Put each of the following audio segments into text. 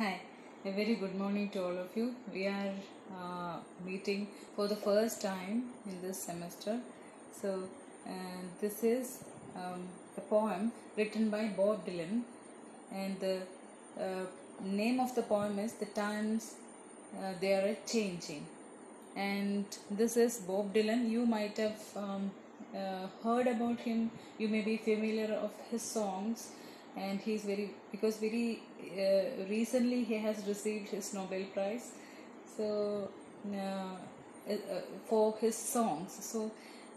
Hi, a very good morning to all of you. We are uh, meeting for the first time in this semester. So, uh, this is um, a poem written by Bob Dylan, and the uh, name of the poem is The Times uh, They Are Changing. And this is Bob Dylan. You might have um, uh, heard about him, you may be familiar of his songs and he's very because very uh, recently he has received his Nobel Prize. So uh, uh, for his songs. So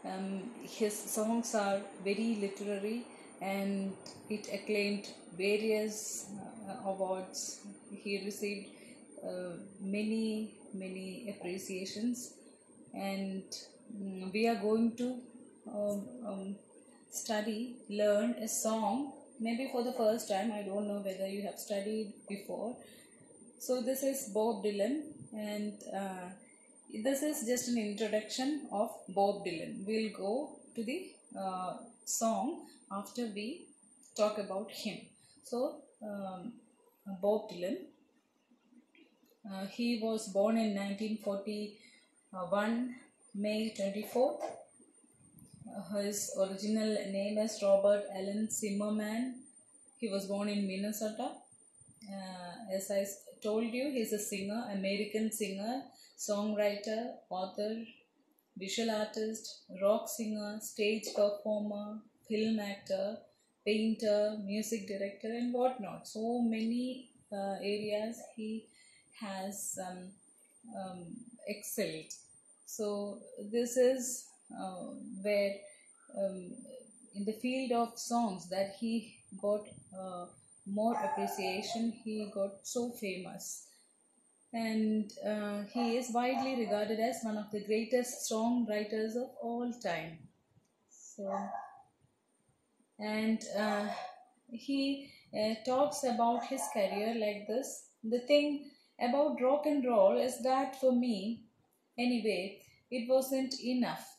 um, his songs are very literary and it acclaimed various uh, awards. He received uh, many many appreciations. And mm, we are going to um, um, study learn a song maybe for the first time i don't know whether you have studied before. So this is bob dylan and uh, this is just an introduction of bob dylan. We'll go to the uh, song after we talk about him. So um, bob dylan uh, he was born in 1941 may 24th his original name is Robert Allen Zimmerman. He was born in Minnesota. Uh, as I told you, he's a singer, American singer, songwriter, author, visual artist, rock singer, stage performer, film actor, painter, music director, and whatnot. So many uh, areas he has um, um, excelled. So this is where um, in the field of songs that he got uh, more appreciation he got so famous. And uh, he is widely regarded as one of the greatest songwriters of all time. So and uh, he uh, talks about his career like this. The thing about rock and roll is that for me anyway it wasn't enough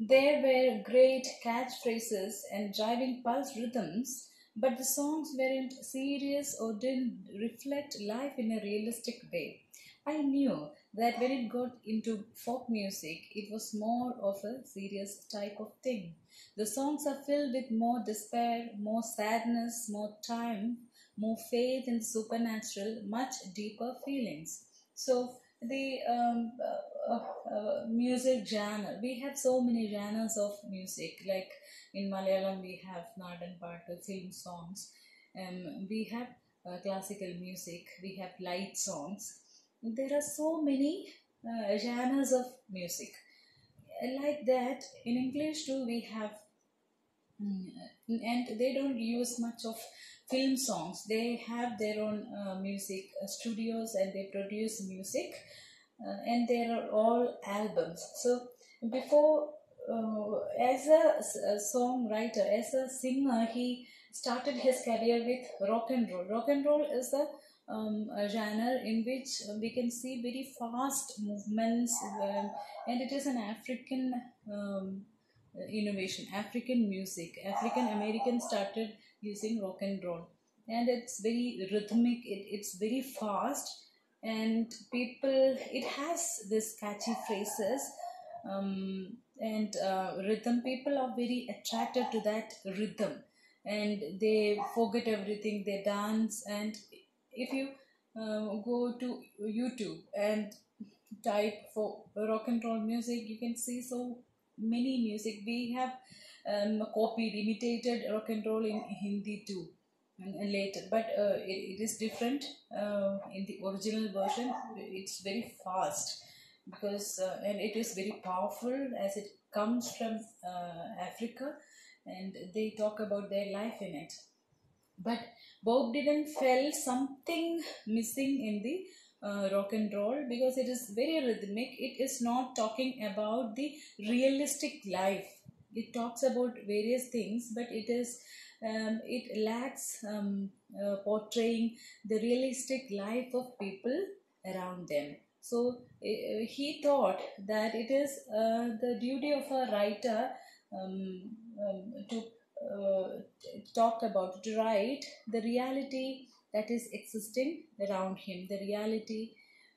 there were great catchphrases and driving pulse rhythms, but the songs weren't serious or didn't reflect life in a realistic way. I knew that when it got into folk music, it was more of a serious type of thing. The songs are filled with more despair, more sadness, more time, more faith in the supernatural, much deeper feelings. So, the um, uh, uh, music genre. We have so many genres of music. Like in malayalam we have nadan paattu film songs. Um, we have uh, classical music. We have light songs. There are so many uh, genres of music. Like that in english too we have and they don't use much of film songs. They have their own uh, music uh, studios and they produce music uh, and there are all albums. So before uh, as a, a songwriter as a singer he started his career with rock and roll. Rock and roll is a, um, a genre in which we can see very fast movements um, and it is an african um, innovation. African music african americans started using rock and roll. And it's very rhythmic it, it's very fast. And people it has this catchy phrases um, and uh, rhythm. People are very attracted to that rhythm. And they forget everything they dance. And if you uh, go to youtube and type for rock and roll music you can see so many music. We have um, copied imitated rock and roll in hindi too and later. But uh, it, it is different uh, in the original version. It's very fast because uh, and it is very powerful as it comes from uh, africa and they talk about their life in it. But bob dylan felt something missing in the uh, rock and roll because it is very rhythmic. It is not talking about the realistic life. It talks about various things but it is um, it lacks um, uh, portraying the realistic life of people around them. So uh, he thought that it is uh, the duty of a writer um, to talk about to write the reality that is existing around him, the reality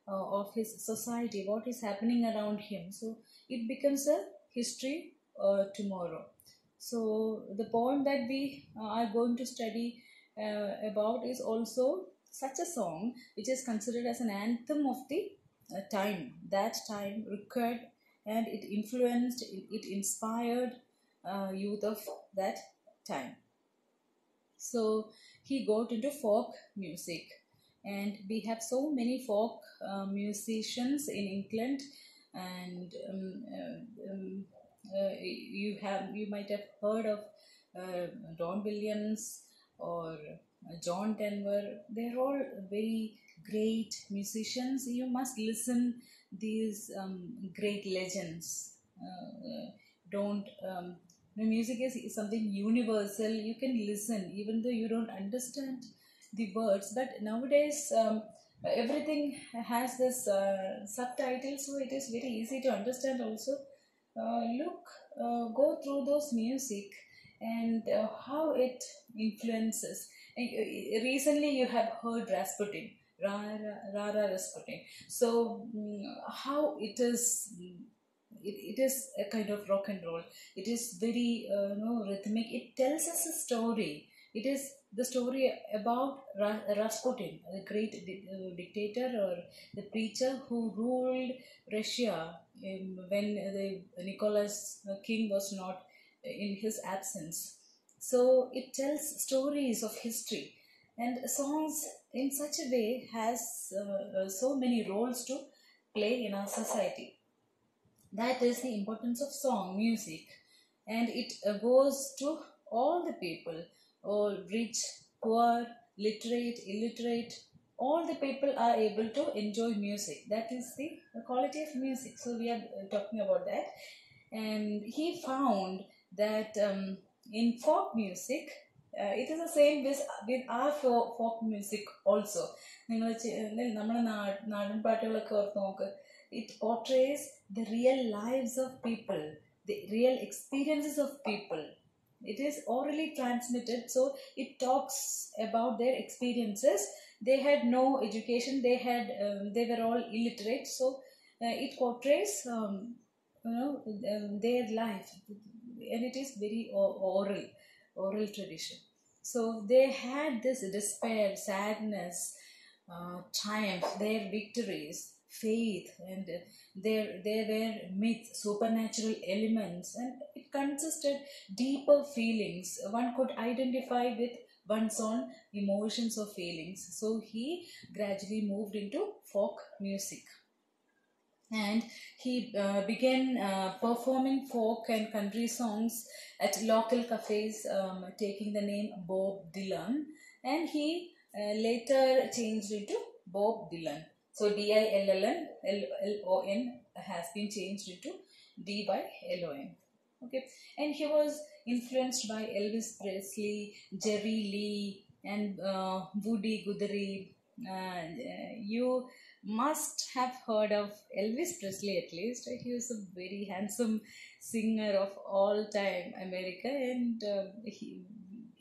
uh, of his society, what is happening around him. So it becomes a history uh, tomorrow. So the poem that we uh, are going to study uh, about is also such a song which is considered as an anthem of the uh, time that time required and it influenced it, inspired uh, youth of that time so he got into folk music. And we have so many folk uh, musicians in england and um, uh, um, uh, you have you might have heard of uh, don williams or john denver. They're all very great musicians. You must listen these um, great legends. Uh, uh, don't um, the music is something universal. You can listen even though you don't understand the words. But nowadays um, everything has this uh, subtitle so it is very easy to understand also. Uh, look uh, go through those music and uh, how it influences. And, uh, recently you have heard rasputin rara rara rasputin. So mm, how it is it, it is a kind of rock and roll. It is very uh, you know rhythmic. It tells us a story. It is the story about Ra- rasputin the great uh, dictator or the preacher who ruled russia when the nicholas uh, king was not in his absence. So it tells stories of history. And songs in such a way has uh, uh, so many roles to play in our society that is the importance of song music and it uh, goes to all the people all rich poor literate illiterate all the people are able to enjoy music that is the, the quality of music so we are uh, talking about that and he found that um, in folk music uh, it is the same with with our folk, folk music also നിങ്ങൾ നമ്മുടെ നാടൻ പാട്ടുകളൊക്കെ ഓർത്ത് നോക്ക് it portrays the real lives of people, the real experiences of people. It is orally transmitted, so it talks about their experiences. They had no education. They had um, they were all illiterate, so uh, it portrays um, you know um, their life, and it is very oral, oral tradition. So they had this despair, sadness, uh, triumph, their victories, faith and there there were myths supernatural elements and it consisted deeper feelings. One could identify with one's own emotions or feelings. So he gradually moved into folk music and he uh, began uh, performing folk and country songs at local cafes um, taking the name bob dylan and he uh, later changed into bob dylan so d-i-l-l-n l-o-n has been changed into d by l-o-n okay. And he was influenced by elvis presley jerry lee and uh, woody guthrie. Uh, you must have heard of Elvis Presley at least. He was a very handsome singer of all time America, and uh, he,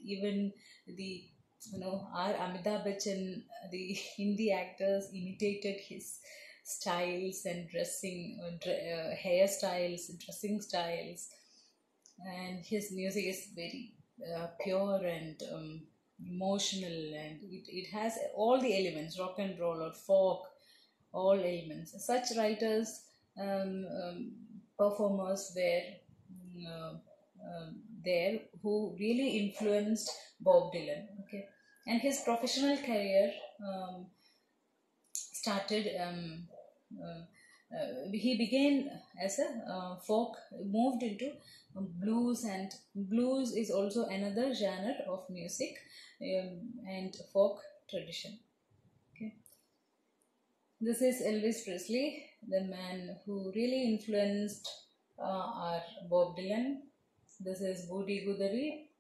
even the you know our Amitabh Bachchan, the Hindi actors imitated his styles and dressing, uh, uh, hairstyles, dressing styles, and his music is very uh, pure and um, emotional, and it, it has all the elements rock and roll or folk all elements. Such writers, um, um, performers were mm, uh, um, there who really influenced Bob Dylan. Okay, and his professional career um, started. Um, uh, uh, he began as a uh, folk, moved into blues, and blues is also another genre of music um, and folk tradition. okay This is Elvis Presley, the man who really influenced uh, our Bob Dylan. This is Woody Guthrie,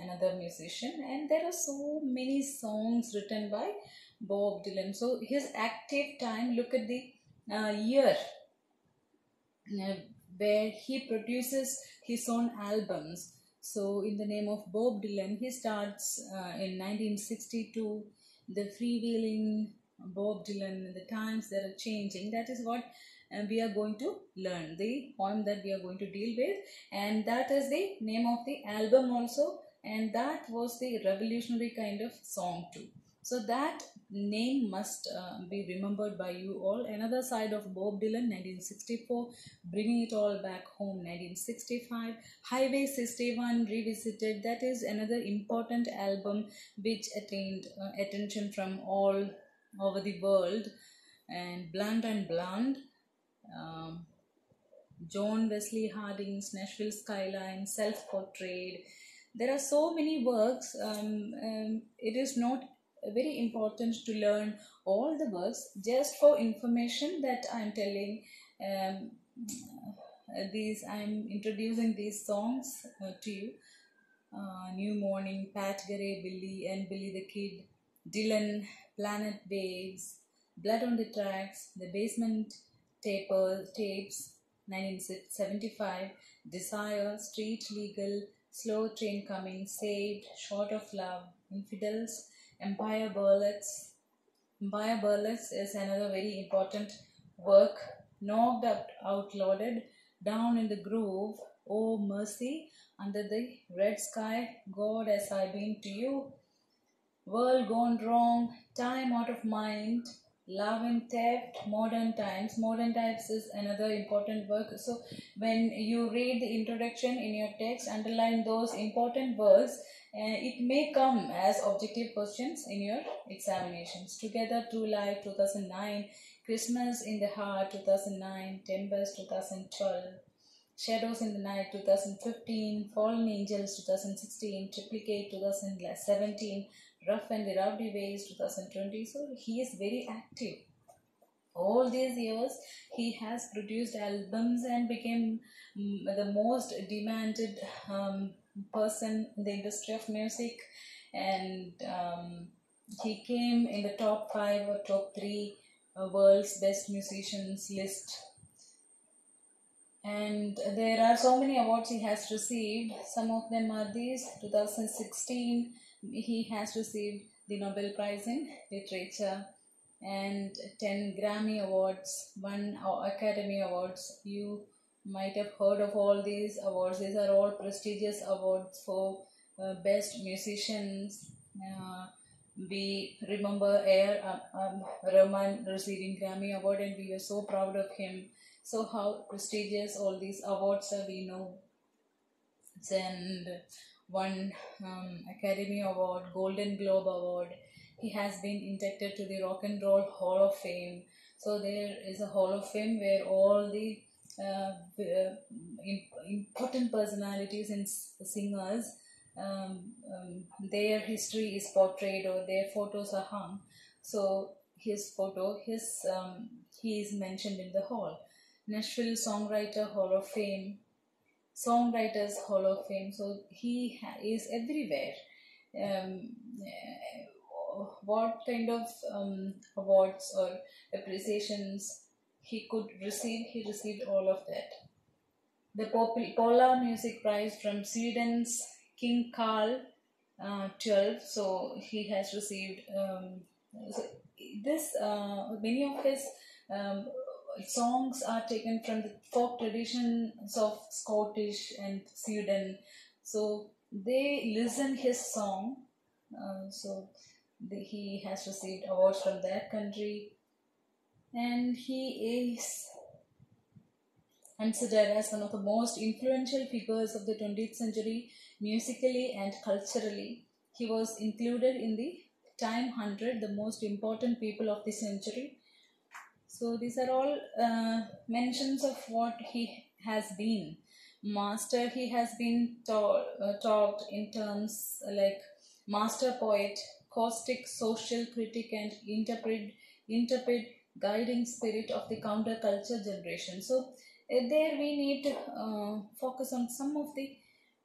another musician, and there are so many songs written by Bob Dylan. So his active time, look at the uh, year uh, where he produces his own albums. So in the name of Bob Dylan, he starts uh, in 1962 the freewheeling Bob Dylan, the times that are changing. That is what uh, we are going to learn. The poem that we are going to deal with, and that is the name of the album also, and that was the revolutionary kind of song too. So that name must uh, be remembered by you all. Another side of Bob Dylan, 1964, Bringing It All Back Home, 1965, Highway 61 Revisited. That is another important album which attained uh, attention from all over the world. And Blonde on Blonde, um, John Wesley Harding's Nashville Skyline, Self Portrait. There are so many works. Um, um, it is not very important to learn all the works just for information that i'm telling um, these i'm introducing these songs uh, to you uh, new morning pat Garrett billy and billy the kid dylan planet waves blood on the tracks the basement taper tapes 1975 desire street legal slow train coming saved shot of love infidels Empire Burlesque. Empire Burlesque is another very important work. Knocked out, outlawed, down in the groove. Oh mercy, under the red sky, God as I been to you. World gone wrong, time out of mind, love and theft, modern times. Modern times is another important work. So when you read the introduction in your text, underline those important words uh, it may come as objective questions in your examinations. Together to Life 2009, Christmas in the Heart 2009, Tempest 2012, Shadows in the Night 2015, Fallen Angels 2016, Triplicate 2017, Rough and Rowdy Ways 2020. So he is very active. All these years, he has produced albums and became um, the most demanded um, person in the industry of music and um, he came in the top five or top three uh, world's best musicians list and there are so many awards he has received some of them are these 2016 he has received the nobel prize in literature and 10 grammy awards one academy awards you might have heard of all these awards. These are all prestigious awards for uh, best musicians. Uh, we remember A. R. um, um, Rahman receiving Grammy Award, and we were so proud of him. So how prestigious all these awards are, we know. And one um, Academy Award, Golden Globe Award. He has been inducted to the Rock and Roll Hall of Fame. So there is a Hall of Fame where all the uh, important personalities and singers um, um, their history is portrayed or their photos are hung so his photo his um, he is mentioned in the hall nashville songwriter hall of fame songwriters hall of fame. So he is everywhere. Um, what kind of um, awards or appreciations he could receive, he received all of that. The Polar Music Prize from Sweden's King Carl uh, 12, so he has received um, so this, uh, many of his um, songs are taken from the folk traditions of Scottish and Sweden. So they listen his song. Uh, so the, he has received awards from that country and he is considered as one of the most influential figures of the 20th century musically and culturally. He was included in the Time 100, the most important people of the century. So these are all uh, mentions of what he has been. Master, he has been ta- uh, talked in terms like master poet, caustic social critic and interpret, interpret guiding spirit of the counterculture generation. So uh, there we need to uh, focus on some of the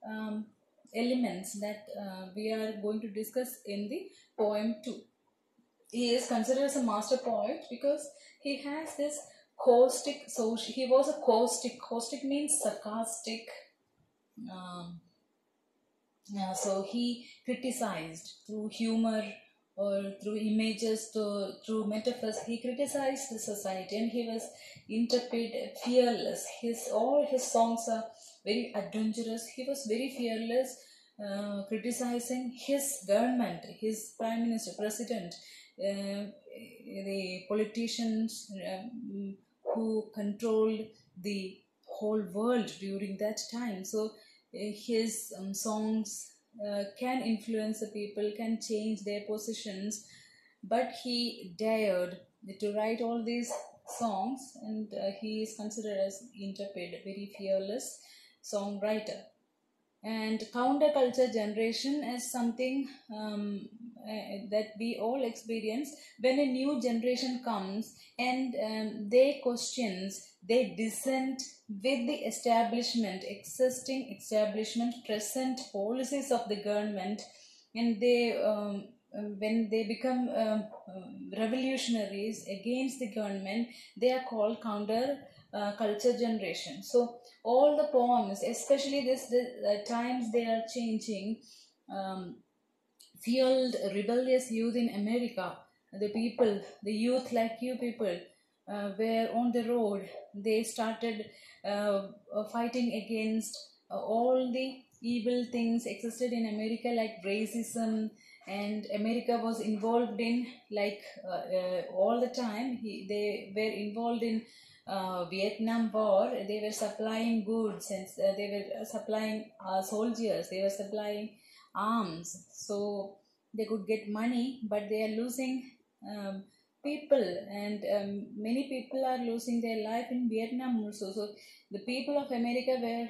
um, elements that uh, we are going to discuss in the poem too. He is considered as a master poet because he has this caustic, so he was a caustic, caustic means sarcastic. Um, uh, so he criticized through humor or through images, to, through metaphors. He criticized the society and he was intrepid, fearless. His all his songs are very adventurous. He was very fearless, uh, criticizing his government, his prime minister, president, the politicians um, who controlled the whole world during that time. So uh, his um, songs uh, can influence the people, can change their positions, but he dared to write all these songs, and uh, he is considered as intrepid, very fearless songwriter. And counterculture generation is something um, uh, that we all experience when a new generation comes and um, they questions they dissent with the establishment existing establishment present policies of the government and they um, when they become um, revolutionaries against the government they are called counter uh, culture generation. So all the poems especially this the uh, times they are changing um, fueled rebellious youth in America. The people, the youth like you people, uh, were on the road. They started uh, uh, fighting against uh, all the evil things existed in America, like racism, and America was involved in like uh, all the time. He, they were involved in uh, Vietnam War. They were supplying goods and uh, they were supplying uh, soldiers. They were supplying arms. So they could get money but they are losing um, people. And um, many people are losing their life in vietnam also. So the people of america were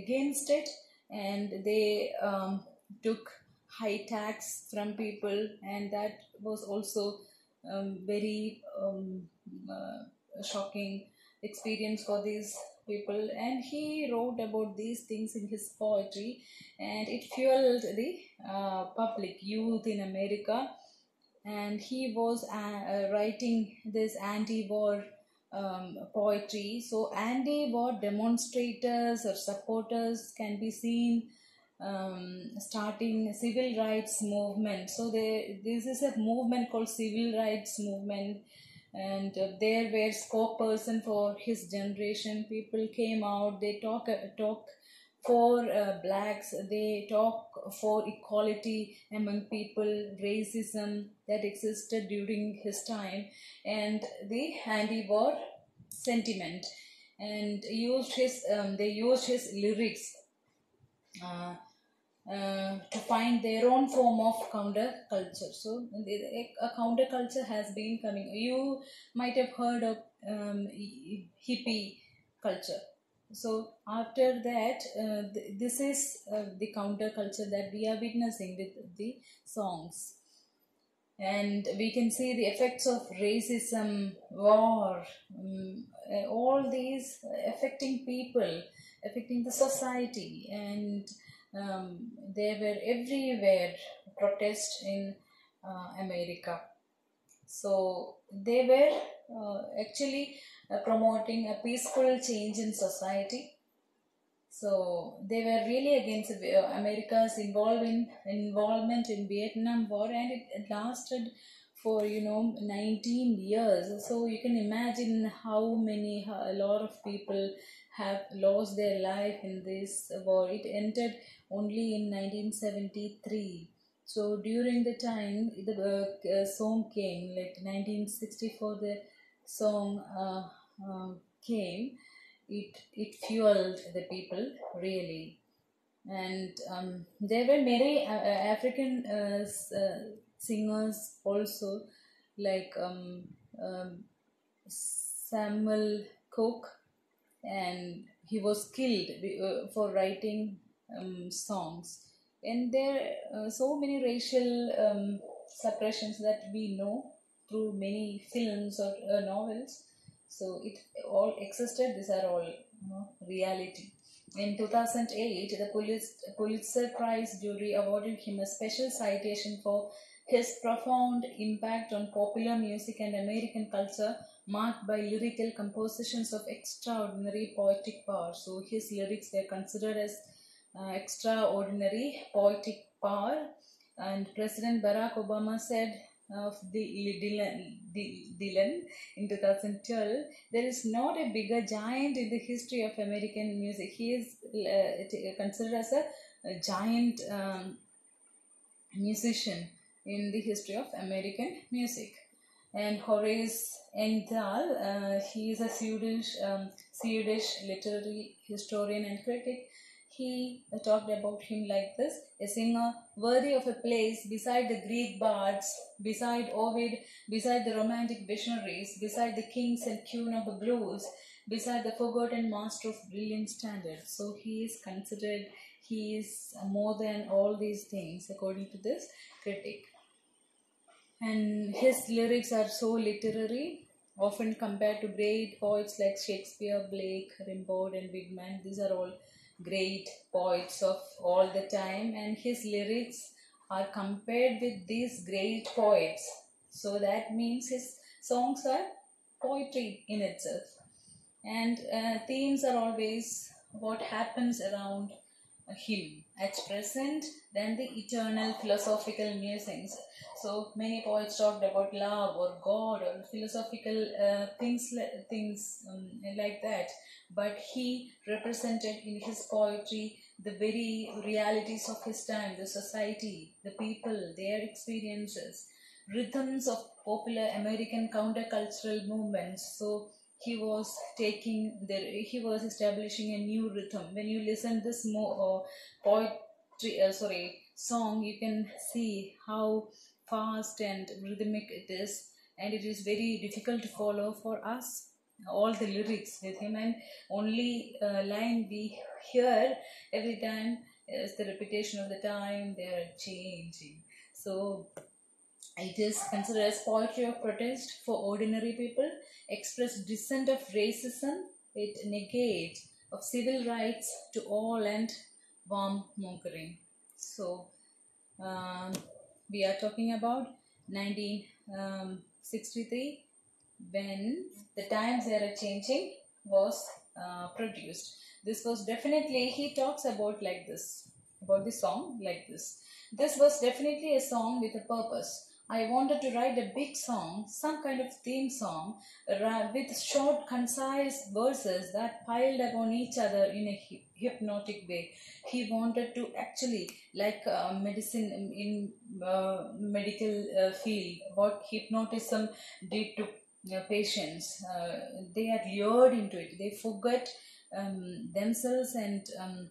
against it and they um, took high tax from people and that was also um, very um, uh, shocking experience for these people. And he wrote about these things in his poetry and it fueled the uh, public youth in america. And he was uh, uh, writing this anti-war um, poetry. So anti-war demonstrators or supporters can be seen um, starting civil rights movement. So they, this is a movement called civil rights movement and uh, there were spokesperson for his generation people came out they talk uh, talk for uh, blacks they talk for equality among people racism that existed during his time and the anti-war sentiment. And used his um, they used his lyrics. Uh, uh, to find their own form of counterculture. So a counterculture has been coming. You might have heard of um, hippie culture. So after that, uh, th- this is uh, the counterculture that we are witnessing with the songs. And we can see the effects of racism, war, um, uh, all these affecting people, affecting the society, and um, they were everywhere protest in uh, America. So they were uh, actually uh, promoting a peaceful change in society. So they were really against uh, America's involving involvement in Vietnam War, and it lasted for you know 19 years. So you can imagine how many a lot of people have lost their life in this war. It ended only in 1973. So during the time the uh, uh, song came, like 1964, the song uh, uh, came. It it fueled the people really, and um, there were many uh, uh, African singers also, like um, um, Samuel Cook, and he was killed uh, for writing um, songs. And there are uh, so many racial um, suppressions that we know through many films or uh, novels. So it all existed. These are all you know, reality. In 2008, the Pulitzer, Pulitzer Prize jury awarded him a special citation for his profound impact on popular music and American culture, marked by lyrical compositions of extraordinary poetic power. So his lyrics were considered as uh, extraordinary poetic power and President Barack Obama said of the Dylan, Dylan in 2012, there is not a bigger giant in the history of American music. He is uh, considered as a, a giant um, musician in the history of American music. And Horace Engdahl, uh, he is a Swedish, um, Swedish literary historian and critic he talked about him like this a singer worthy of a place beside the Greek bards, beside Ovid, beside the romantic visionaries, beside the kings and queen of the blues, beside the forgotten master of brilliant standards. So he is considered, he is more than all these things according to this critic. And his lyrics are so literary, often compared to great poets like Shakespeare, Blake, Rimbaud, and Whitman. These are all great poets of all the time and his lyrics are compared with these great poets. So that means his songs are poetry in itself. And uh, themes are always what happens around him at present than the eternal philosophical musings. So many poets talked about love or god or philosophical uh, things things um, like that. But he represented in his poetry the very realities of his time the society the people their experiences rhythms of popular american countercultural movements. So he was taking the he was establishing a new rhythm. When you listen this more uh, poetry uh, sorry song you can see how fast and rhythmic it is. And it is very difficult to follow for us all the lyrics with him. And only uh, line we hear every time is the repetition of the time they are changing. So it is considered as poetry of protest for ordinary people express dissent of racism. It negates of civil rights to all and warm mongering. So um, we are talking about 1963 when the times are changing was uh, produced. This was definitely he talks about like this about the song like this. This was definitely a song with a purpose I wanted to write a big song, some kind of theme song, with short, concise verses that piled upon each other in a hypnotic way. He wanted to actually, like uh, medicine in uh, medical uh, field, what hypnotism did to patients. Uh, they are lured into it. They forget um, themselves and um,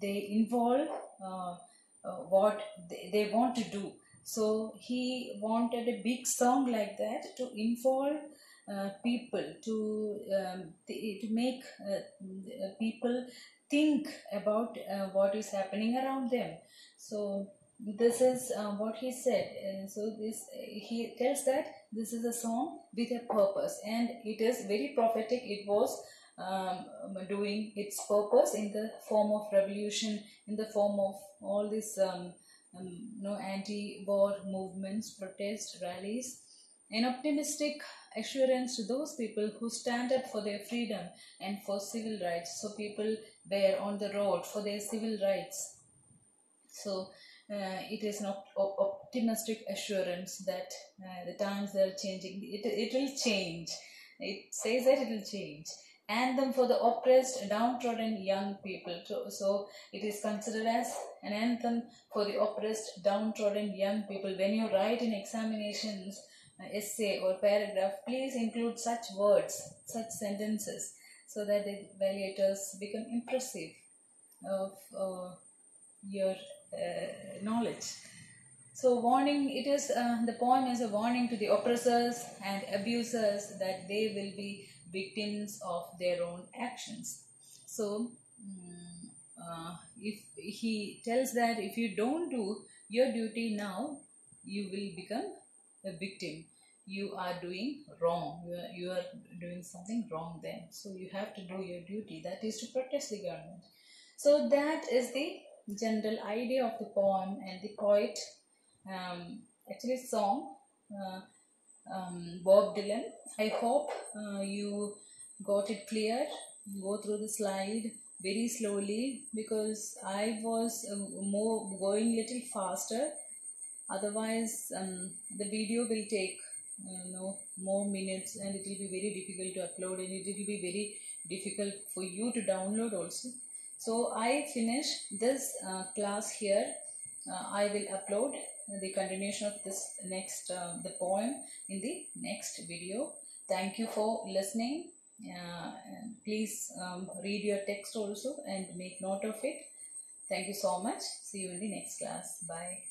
they involve uh, uh, what they, they want to do. So he wanted a big song like that to involve uh, people, to um, to make uh, people think about uh, what is happening around them. So this is uh, what he said so this he tells that this is a song with a purpose and it is very prophetic it was um, doing its purpose in the form of revolution in the form of all these um, um, know, anti-war movements protests rallies an optimistic assurance to those people who stand up for their freedom and for civil rights so people were on the road for their civil rights so uh, it is an op- optimistic assurance that uh, the times are changing. It, it will change. It says that it will change. Anthem for the oppressed, downtrodden young people. So, it is considered as an anthem for the oppressed, downtrodden young people. When you write in examinations, uh, essay or paragraph, please include such words, such sentences, so that the evaluators become impressive of uh, your uh, knowledge. So warning, it is uh, the poem is a warning to the oppressors and abusers that they will be victims of their own actions. So um, uh, if he tells that if you don't do your duty now, you will become a victim. You are doing wrong. You are, you are doing something wrong then. So you have to do your duty. That is to protest the government. So that is the general idea of the poem and the poet um, actually song uh, um, Bob Dylan. I hope uh, you got it clear. Go through the slide very slowly because I was uh, more going little faster otherwise um, the video will take uh, no more minutes and it will be very difficult to upload and it will be very difficult for you to download also so i finish this uh, class here uh, i will upload the continuation of this next uh, the poem in the next video. Thank you for listening. Uh, please um, read your text also and make note of it. Thank you so much. See you in the next class. Bye